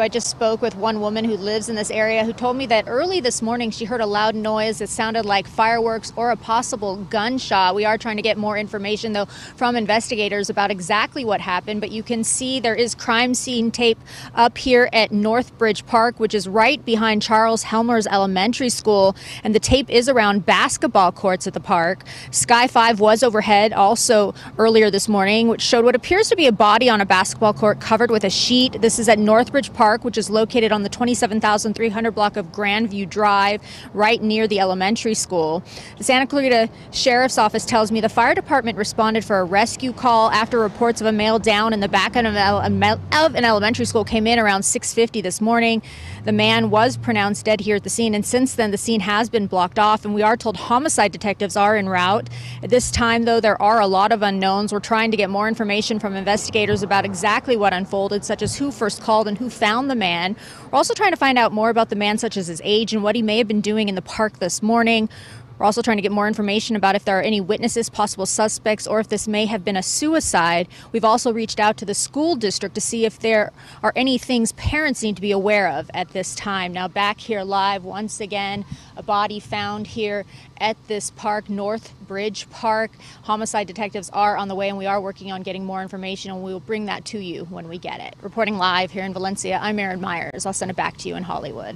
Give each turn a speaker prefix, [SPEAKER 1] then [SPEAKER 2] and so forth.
[SPEAKER 1] I just spoke with one woman who lives in this area who told me that early this morning she heard a loud noise that sounded like fireworks or a possible gunshot. We are trying to get more information, though, from investigators about exactly what happened. But you can see there is crime scene tape up here at Northbridge Park, which is right behind Charles Helmers Elementary School. And the tape is around basketball courts at the park. Sky 5 was overhead also earlier this morning, which showed what appears to be a body on a basketball court covered with a sheet. This is at Northbridge Park. Park, which is located on the 27,300 block of Grandview Drive, right near the elementary school. The Santa Clarita Sheriff's Office tells me the fire department responded for a rescue call after reports of a male down in the back end of an elementary school came in around 6:50 this morning. The man was pronounced dead here at the scene, and since then the scene has been blocked off. And we are told homicide detectives are en route. At this time, though, there are a lot of unknowns. We're trying to get more information from investigators about exactly what unfolded, such as who first called and who found the man. We're also trying to find out more about the man, such as his age and what he may have been doing in the park this morning. We're also trying to get more information about if there are any witnesses, possible suspects, or if this may have been a suicide. We've also reached out to the school district to see if there are any things parents need to be aware of at this time. Now, back here live once again, a body found here at this park, North Bridge Park. Homicide detectives are on the way, and we are working on getting more information, and we will bring that to you when we get it. Reporting live here in Valencia, I'm Erin Myers. I'll send it back to you in Hollywood.